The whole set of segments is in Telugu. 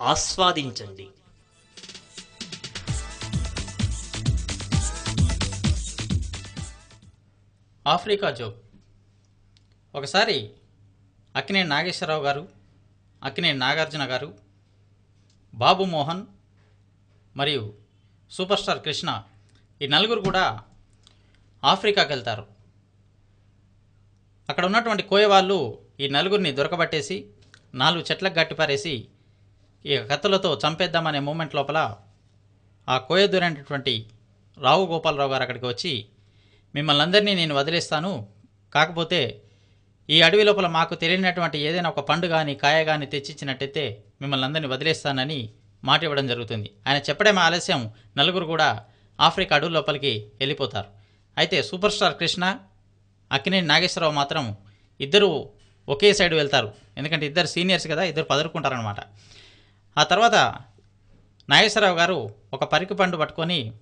ఆస్వాదించండి. ఆఫ్రికా జోక్ ఒకసారి అక్కినేని నాగేశ్వరరావు గారు అక్కినేని నాగార్జున గారు బాబు మోహన్ మరియు సూపర్ స్టార్ కృష్ణ ఈ నలుగురు కూడా ఆఫ్రికాకి వెళ్తారు. అక్కడ ఉన్నటువంటి కోయవాళ్ళు ఈ నలుగురిని దొరకబట్టేసి నాలుగు చెట్లకు గట్టిపారేసి ఈ కత్తులతో చంపేద్దామనే మూమెంట్ లోపల ఆ కోయ రావు గోపాలరావు గారు అక్కడికి వచ్చి మిమ్మల్ని అందరినీ నేను వదిలేస్తాను. కాకపోతే ఈ అడవి లోపల మాకు తెలియనటువంటి ఏదైనా ఒక పండు కానీ కాయ కానీ తెచ్చిచ్చినట్టయితే మిమ్మల్ని అందరినీ వదిలేస్తానని మాట ఇవ్వడం జరుగుతుంది. ఆయన చెప్పడమే ఆలస్యం. నలుగురు కూడా ఆఫ్రికా అడవి లోపలికి వెళ్ళిపోతారు. అయితే సూపర్ స్టార్ కృష్ణ అక్కినేని నాగేశ్వరరావు మాత్రం ఇద్దరు ఒకే సైడ్ వెళ్తారు. ఎందుకంటే ఇద్దరు సీనియర్స్ కదా ఇద్దరు పదురుకుంటారనమాట ఆ తర్వాత నాగేశ్వరరావు గారు ఒక పరికి పండు పట్టుకొని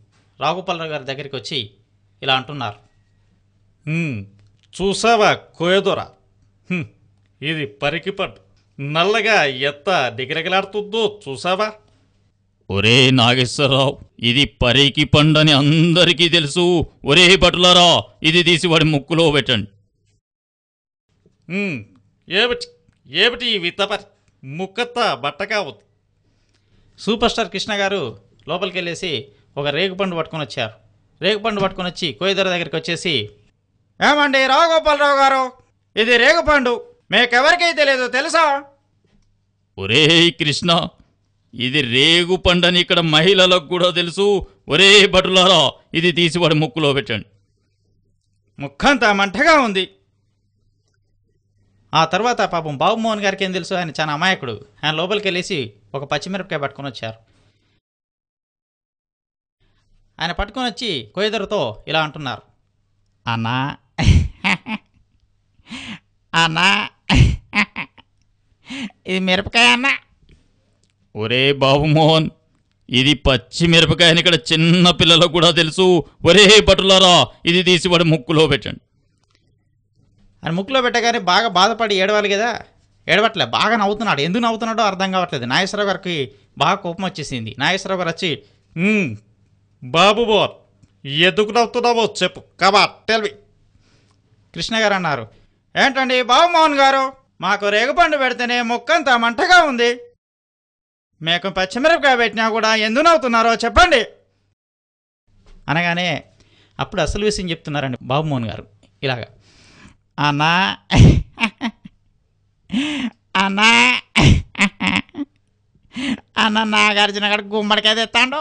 రాఘుపాలరావు గారి దగ్గరికి వచ్చి ఇలా అంటున్నారు. హ్మ్, చూసావా కోయదొర? హ్మ్, ఇది పరికి పట్టు నల్లగా ఎత్త డిగరగలాడుతుందో చూసావా? ఒరే నాగేశ్వరరావు ఇది పరికి పండని అందరికీ తెలుసు. ఒరే భటులారా ఇది తీసి వాడి ముక్కులో పెట్టండి. హ్మ్, ఏమిటి ఏమిటి ఈ విత్తపరి? ముక్కత్త బట్టగా ఉంది సూపర్ స్టార్ కృష్ణ గారు లోపలికి వెళ్ళేసి ఒక రేగుపండు పట్టుకొని వచ్చారు. రేగుపండు పట్టుకొని వచ్చి కోయిదర దగ్గరికి వచ్చేసి ఏమండి రావుగోపాలరావు గారు? ఇది రేగుపండు. మీకెవరికీ తెలియదు తెలుసా? ఒరే కృష్ణ ఇది రేగు పండని ఇక్కడ మహిళలకు కూడా తెలుసు. ఒరే భటులారా ఇది తీసి వాడి ముక్కులో పెట్టండి. ముఖంతా మంటగా ఉంది. ఆ తర్వాత పాపం బాబుమోహన్ గారికి ఏం తెలుసు? ఆయన చాలా అమాయకుడు. ఆయన లోపలికి వెళ్ళేసి ఒక పచ్చిమిరపకాయ పట్టుకొని వచ్చారు. ఆయన పట్టుకొని వచ్చి కోయిదరతో ఇలా అంటున్నారు. అన్నా. అన్నా. ఇది మిరపకాయ అన్నా. ఒరే బాబుమోహన్ ఇది పచ్చి మిరపకాయని ఇక్కడ చిన్న పిల్లలకు కూడా తెలుసు. ఒరే భటులారా ఇది తీసి వాడి ముక్కులో పెట్టండి. అని ముక్కులో పెట్టగానే బాగా బాధపడి ఏడవాలి కదా. ఏడవట్లే బాగా నవ్వుతున్నాడు. ఎందుకు నవ్వుతున్నాడో అర్థం కావట్లేదు. నాగేశ్వరరావు గారికి బాగా కోపం వచ్చేసింది. నాగేశ్వరరావు గారు వచ్చి బాబు బో ఎందుకు నవ్వుతున్నావో చెప్పు. కబా టెల్వి కృష్ణ గారు అన్నారు ఏంటండి బాబుమోహన్ గారు? మాకు రేగుపండు పెడితేనే మొక్కంతా మంటగా ఉంది. మీకు పచ్చిమిరపకాయ పెట్టినా కూడా ఎందుకు నవ్వుతున్నారో చెప్పండి. అనగానే అప్పుడు అసలు విషయం చెప్తున్నారండి బాబుమోహన్ గారు. ఇలాగా. అన్నా. అన్నా. అన్న నాగార్జున గారు గుమ్మడికాయ తెస్తాడు